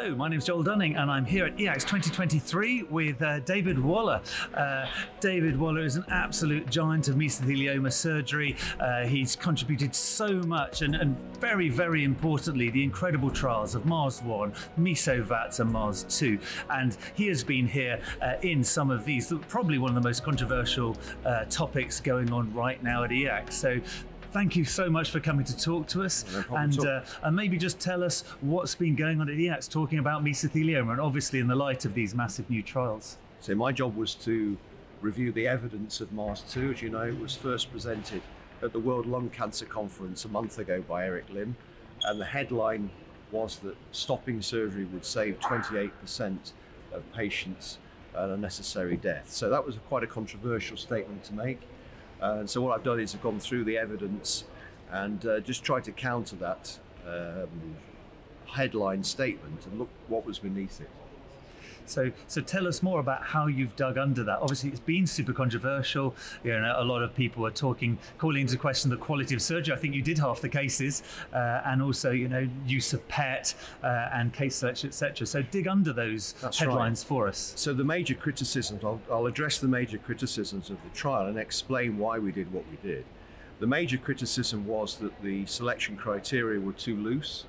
Hello, my name is Joel Dunning, and I'm here at EACTS 2023 with uh, David Waller. Uh, David Waller is an absolute giant of mesothelioma surgery. Uh, he's contributed so much, and, and, very, very importantly, the incredible trials of Mars 1, MesoVATS, and Mars 2. And he has been here uh, in some of these, probably one of the most controversial uh, topics going on right now at EACTS. So thank you so much for coming to talk to us no and, uh, and maybe just tell us what's been going on at EACTS talking about mesothelioma and obviously in the light of these massive new trials. So my job was to review the evidence of Mars 2. As you know, it was first presented at the World Lung Cancer Conference a month ago by Eric Lim and the headline was that stopping surgery would save 28% of patients an unnecessary death. So that was quite a controversial statement to make. Uh, and so what I've done is I've gone through the evidence and uh, just tried to counter that um, headline statement and look what was beneath it. So, so tell us more about how you've dug under that. Obviously, it's been super controversial. You know, a lot of people are talking, calling into question the quality of surgery. I think you did half the cases, uh, and also, you know, use of PET uh, and case selection, etc. So, dig under those That's headlines right. for us. So, the major criticisms, I'll, I'll address the major criticisms of the trial and explain why we did what we did. The major criticism was that the selection criteria were too loose,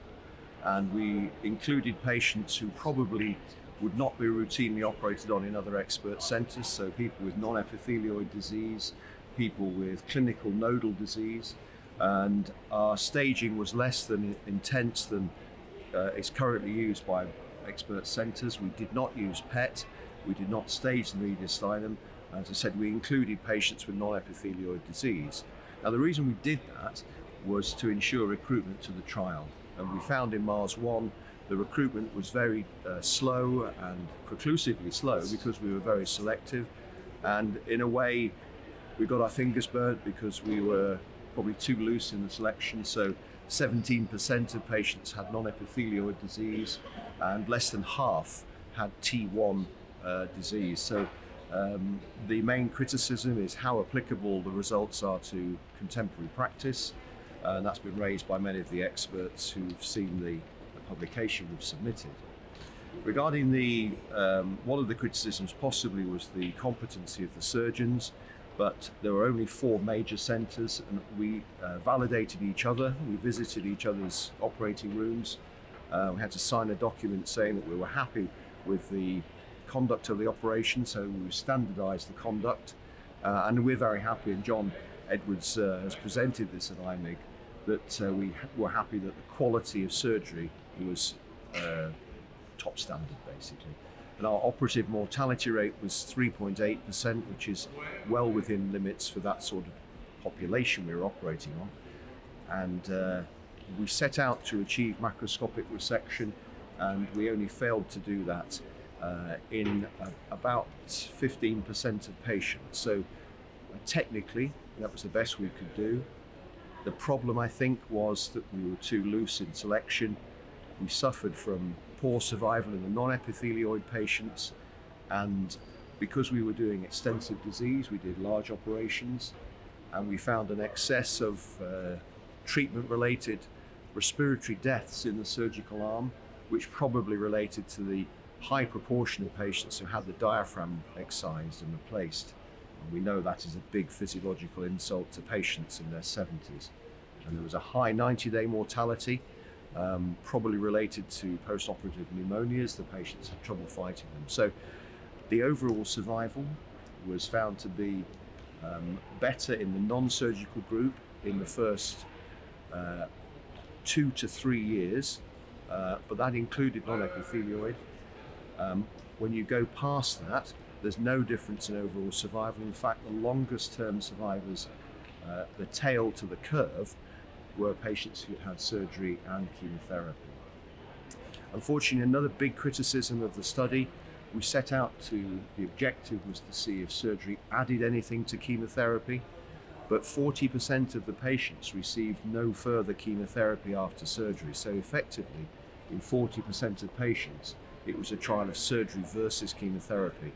and we included patients who probably would not be routinely operated on in other expert centres, so people with non epithelioid disease, people with clinical nodal disease, and our staging was less than intense than uh, is currently used by expert centres. We did not use PET, we did not stage the mediastinum. As I said, we included patients with non epithelioid disease. Now, the reason we did that was to ensure recruitment to the trial. And we found in Mars 1 the recruitment was very uh, slow and preclusively slow because we were very selective. And in a way, we got our fingers burnt because we were probably too loose in the selection. So 17% of patients had non epithelioid disease, and less than half had T1 uh, disease. So um, the main criticism is how applicable the results are to contemporary practice, and that's been raised by many of the experts who've seen the publication we've submitted. Regarding the, um, one of the criticisms possibly was the competency of the surgeons, but there were only four major centres and we uh, validated each other. We visited each other's operating rooms. Uh, we had to sign a document saying that we were happy with the conduct of the operation, so we standardised the conduct. Uh, and we're very happy, and John Edwards uh, has presented this at IMIG, that uh, we were happy that the quality of surgery was uh, top standard basically. And our operative mortality rate was 3.8%, which is well within limits for that sort of population we were operating on. And uh, we set out to achieve macroscopic resection, and we only failed to do that uh, in about 15% of patients. So uh, technically, that was the best we could do. The problem, I think, was that we were too loose in selection we suffered from poor survival in the non-epithelioid patients. And because we were doing extensive disease we did large operations and we found an excess of uh, treatment related respiratory deaths in the surgical arm which probably related to the high proportion of patients who had the diaphragm excised and replaced. And we know that is a big physiological insult to patients in their 70s and there was a high 90 day mortality um, probably related to post-operative pneumonias. The patients had trouble fighting them. So the overall survival was found to be um, better in the non-surgical group in the first uh, two to three years, uh, but that included non-epithelioid. Um, when you go past that, there's no difference in overall survival. In fact, the longest term survivors, uh, the tail to the curve, were patients who had had surgery and chemotherapy. Unfortunately, another big criticism of the study, we set out to, the objective was to see if surgery added anything to chemotherapy, but 40% of the patients received no further chemotherapy after surgery. So effectively, in 40% of patients, it was a trial of surgery versus chemotherapy.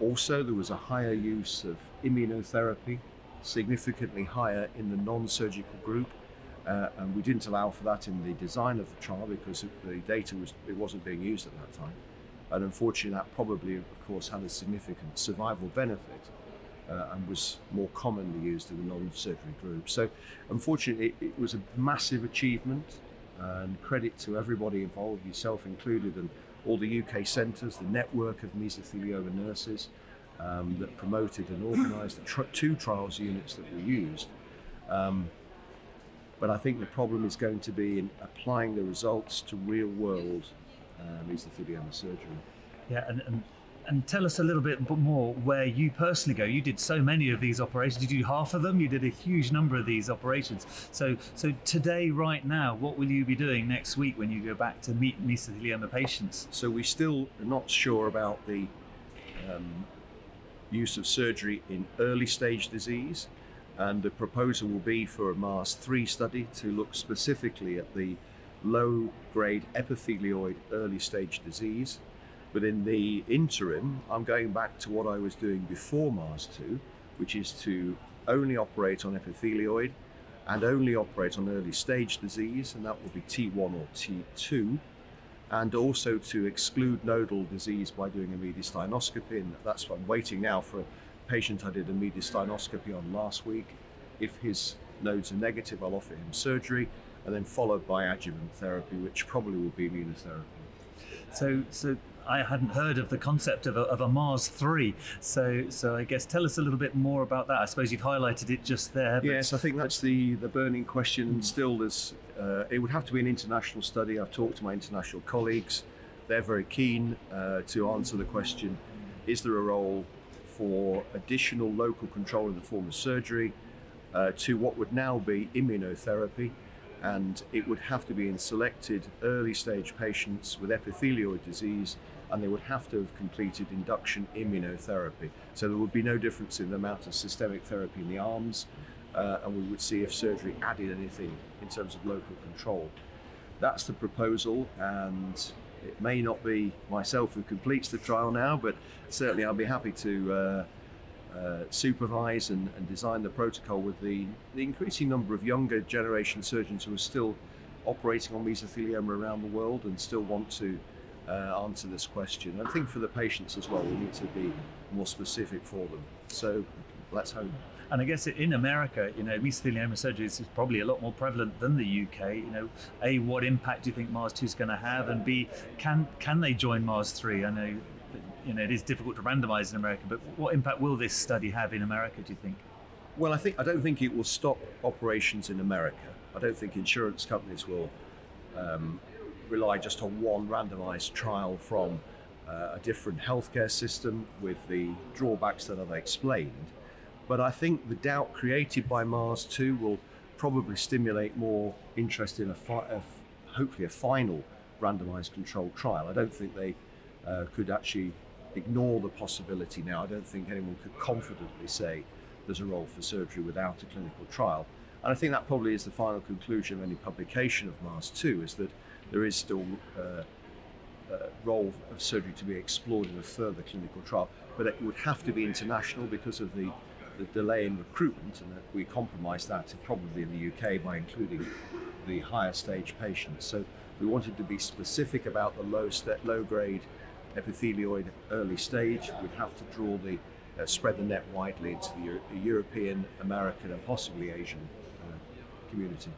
Also, there was a higher use of immunotherapy, significantly higher in the non-surgical group, Uh, and we didn't allow for that in the design of the trial because the data was it wasn't being used at that time. And unfortunately, that probably, of course, had a significant survival benefit uh, and was more commonly used in the non-surgery group. So, unfortunately, it, was a massive achievement, and credit to everybody involved, yourself included, and all the UK centres, the network of mesothelioma nurses um, that promoted and organised the two trials units that were used. Um, but I think the problem is going to be in applying the results to real world uh, mesothelioma surgery. Yeah, and, and and tell us a little bit more where you personally go. You did so many of these operations. You did half of them. You did a huge number of these operations. So, so today, right now, what will you be doing next week when you go back to meet mesothelioma patients? So we still are not sure about the um, use of surgery in early stage disease, and the proposal will be for a MARS 3 study to look specifically at the low grade epithelioid early stage disease but in the interim, I'm going back to what I was doing before Mars 2, which is to only operate on epithelioid and only operate on early stage disease, and that will be T1 or T2, and also to exclude nodal disease by doing a mediastinoscopy. And that's what I'm waiting now for patient I did a mediastinoscopy on last week. If his nodes are negative, I'll offer him surgery, and then followed by adjuvant therapy, which probably will be immunotherapy. So, so I hadn't heard of the concept of a, of a Mars 3. So, so I guess tell us a little bit more about that. I suppose you've highlighted it just there. Yes, I think that's the, the burning question. And still, there's, uh, it would have to be an international study. I've talked to my international colleagues. They're very keen uh, to answer the question is there a role for additional local control in the form of surgery uh, to what would now be immunotherapy? and it would have to be in selected early stage patients with epithelioid disease and they would have to have completed induction immunotherapy. So there would be no difference in the amount of systemic therapy in the arms uh, and we would see if surgery added anything in terms of local control. That's the proposal and it may not be myself who completes the trial now, but certainly I'll be happy to uh, uh, supervise and, and, design the protocol with the, the increasing number of younger generation surgeons who are still operating on mesothelioma around the world and still want to uh, answer this question. I think for the patients as well, we need to be more specific for them. So let's hope. And I guess in America, you know, mesothelioma surgery is probably a lot more prevalent than the UK. You know, a what impact do you think Mars two is going to have, and b can can they join Mars three? I know you know, it is difficult to randomize in America, but what impact will this study have in America, do you think? Well, I think I don't think it will stop operations in America. I don't think insurance companies will um, rely just on one randomized trial from uh, a different healthcare system with the drawbacks that I've explained. But I think the doubt created by Mars 2 will probably stimulate more interest in a, fi- a f- hopefully a final randomized controlled trial. I don't think they uh, could actually ignore the possibility now. I don't think anyone could confidently say there's a role for surgery without a clinical trial. And I think that probably is the final conclusion of any publication of MARS 2 is that there is still uh, a role of surgery to be explored in a further clinical trial, but it would have to be international because of the, the delay in recruitment, and that we compromised that probably in the UK by including the higher stage patients. So we wanted to be specific about the low, low grade epithelioid early stage, we'd have to draw the uh, spread the net widely into the, Euro- European, American, and possibly Asian uh, community.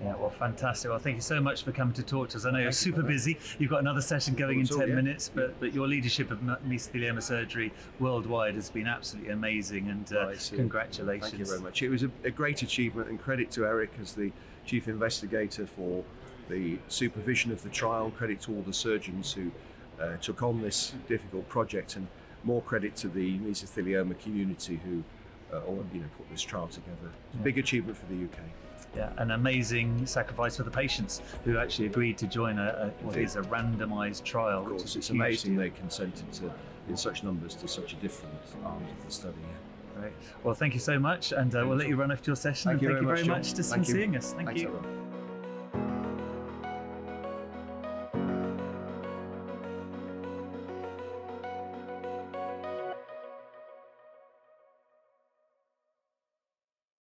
Yeah, well, fantastic. Well, thank you so much for coming to talk to us. I know you're super busy. You've got another session going in 10 all, yeah. minutes, but, but your leadership of mesothelioma surgery worldwide has been absolutely amazing and uh, congratulations. Thank you very much. It was a, a, great achievement and credit to Eric as the chief investigator for the supervision of the trial. Credit to all the surgeons who uh, took on this difficult project, and more credit to the mesothelioma community who uh, all, you know put this trial together. It's a big achievement for the UK. Yeah, an amazing sacrifice for the patients who actually agreed to join a, a what is a randomised trial. Of course, it's amazing they consented to in such numbers to such a different arm of the study. Great. Well, thank you so much, and uh, we'll let you run off to your session. Thank and you thank very you very much, much, for seeing us. Thank Thanks you. Everyone.